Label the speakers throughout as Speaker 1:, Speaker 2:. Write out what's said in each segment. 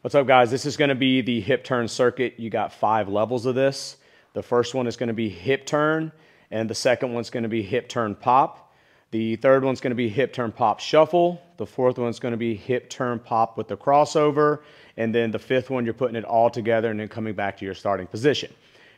Speaker 1: What's up guys? This is gonna be the hip turn circuit. You got five levels of this. The first one is gonna be hip turn and the second one's gonna be hip turn pop. The third one's gonna be hip turn pop shuffle. The fourth one's gonna be hip turn pop with the crossover. And then the fifth one, you're putting it all together and then coming back to your starting position.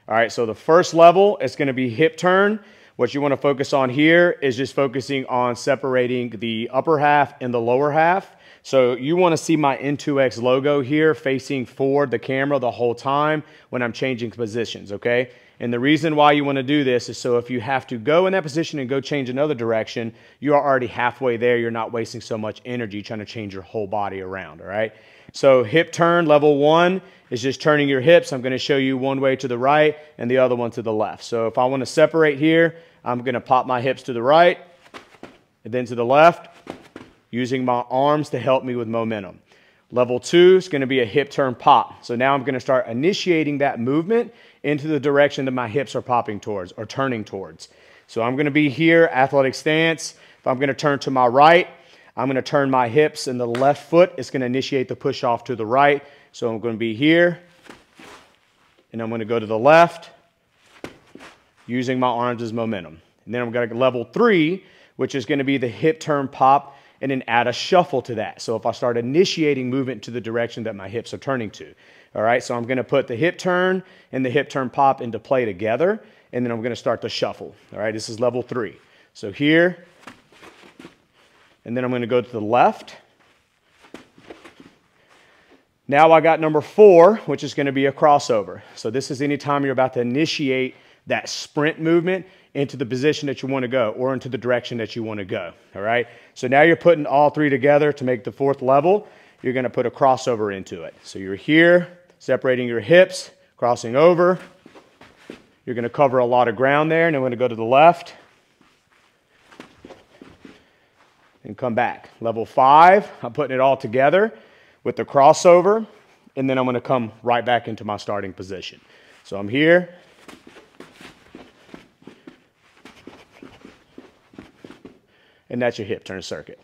Speaker 1: All right, so the first level is gonna be hip turn. What you wanna focus on here is just focusing on separating the upper half and the lower half. So you wanna see my N2X logo here facing forward the camera the whole time when I'm changing positions, okay? And the reason why you wanna do this is so if you have to go in that position and go change another direction, you are already halfway there. You're not wasting so much energy trying to change your whole body around, all right? So hip turn, level one, is just turning your hips. I'm gonna show you one way to the right and the other one to the left. So if I wanna separate here, I'm gonna pop my hips to the right and then to the left, using my arms to help me with momentum. Level two is gonna be a hip turn pop. So now I'm gonna start initiating that movement into the direction that my hips are popping towards or turning towards. So I'm gonna be here, athletic stance. If I'm gonna turn to my right, I'm gonna turn my hips and the left foot is gonna initiate the push off to the right. So I'm gonna be here, and I'm gonna go to the left, using my arms as momentum. And then I'm gonna level three, which is gonna be the hip turn pop and then add a shuffle to that. So if I start initiating movement to the direction that my hips are turning to. All right, so I'm gonna put the hip turn and the hip turn pop into play together, and then I'm gonna start the shuffle. All right, this is level three. So here, and then I'm gonna go to the left. Now I got number four, which is gonna be a crossover. So this is anytime you're about to initiate that sprint movement into the position that you want to go or into the direction that you want to go. All right. So now you're putting all three together to make the fourth level. You're going to put a crossover into it. So you're here, separating your hips, crossing over. You're going to cover a lot of ground there, and I'm going to go to the left and come back. Level five, I'm putting it all together with the crossover, and then I'm going to come right back into my starting position. So I'm here, and that's your hip turn circuit.